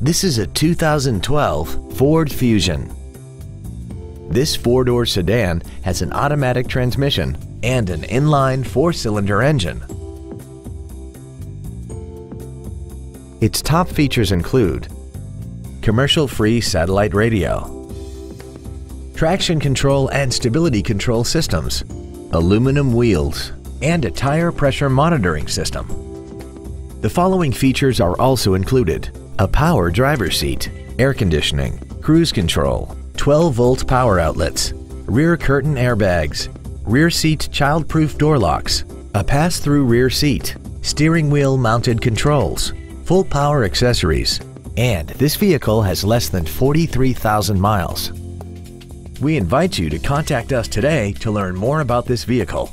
This is a 2012 Ford Fusion. This four-door sedan has an automatic transmission and an inline four-cylinder engine. Its top features include commercial-free satellite radio, traction control and stability control systems, aluminum wheels, and a tire pressure monitoring system. The following features are also included a power driver seat, air conditioning, cruise control, 12 volt power outlets, rear curtain airbags, rear seat child-proof door locks, a pass-through rear seat, steering wheel mounted controls, full power accessories, and this vehicle has less than 43,000 miles. We invite you to contact us today to learn more about this vehicle.